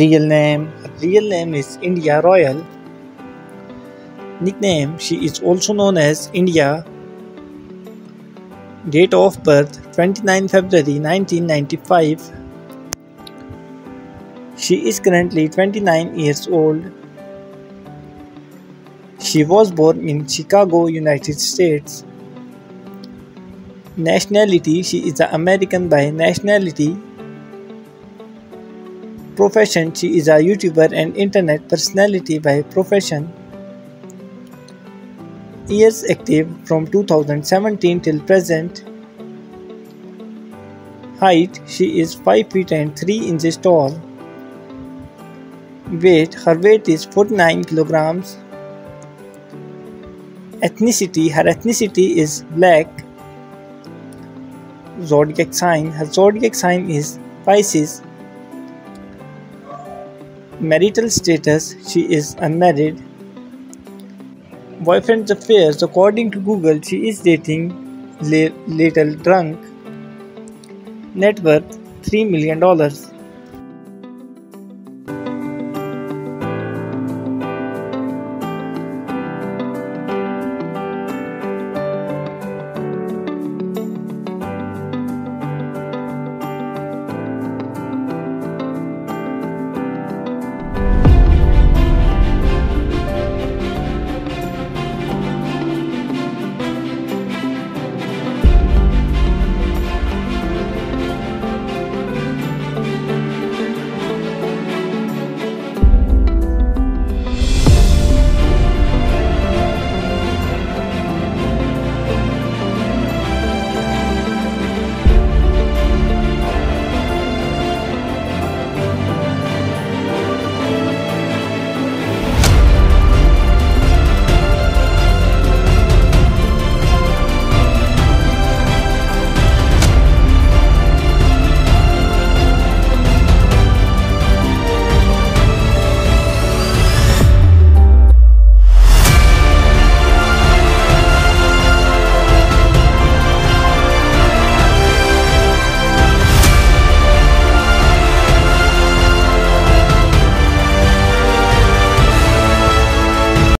Real name real name is India Royale. Nickname She is also known as India. Date of birth 29 February 1995. She is currently 29 years old. She was born in Chicago, United States. Nationality She is an American by nationality. Profession She is a YouTuber and internet personality by profession. Years active from 2017 till present. Height She is 5 feet and 3 inches tall. Weight Her weight is 49 kilograms. Ethnicity Her ethnicity is black zodiac sign. Her zodiac sign is Pisces. Marital status She is unmarried. Boyfriend affairs According to Google, she is dating Lil Durk. Net worth $3 million.